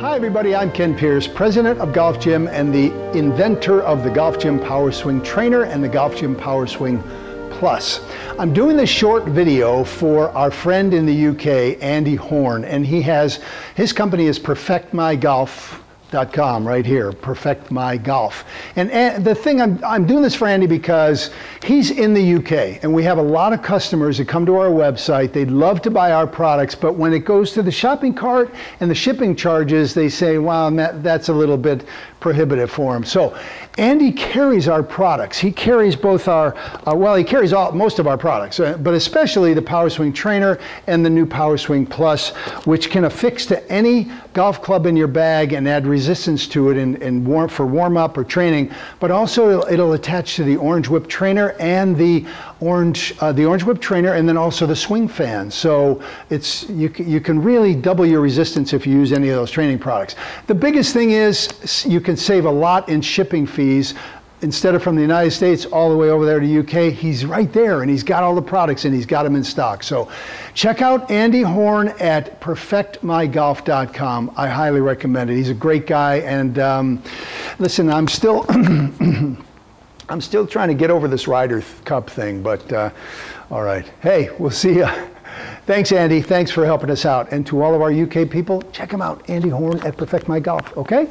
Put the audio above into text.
Hi, everybody. I'm Ken Pierce, president of Golf Gym and the inventor of the Golf Gym Power Swing Trainer and the Golf Gym Power Swing Plus. I'm doing this short video for our friend in the UK, Andy Horn, and he has his company is Perfect My Golf com right here, Perfect My Golf. And, and, the thing I'm, I'm doing this for Andy because he's in the UK and we have a lot of customers that come to our website. They'd love to buy our products, but when it goes to the shopping cart and the shipping charges, they say, wow, that, that's a little bit prohibitive for them. So Andy carries our products. He carries both our, uh, well, he carries all, most of our products, uh, but especially the Power Swing Trainer and the new Power Swing Plus, which can affix to any golf club in your bag and add resistance to it and warm, for warm up or training, but also it'll, it'll, attach to the Orange Whip Trainer and the Orange, uh, the Orange Whip Trainer and then also the swing fan. So it's, you, you can really double your resistance if you use any of those training products. The biggest thing is you can save a lot in shipping fees instead of from the United States all the way over there to UK, he's right there and he's got all the products and he's got them in stock. So check out Andy Horn at perfectmygolf.com. I highly recommend it. He's a great guy. And um, listen, I'm still. I'm still trying to get over this Ryder Cup thing, but uh, all right. Hey, we'll see you. Thanks, Andy. Thanks for helping us out. And to all of our UK people, check him out, Andy Horn at Perfect My Golf. Okay?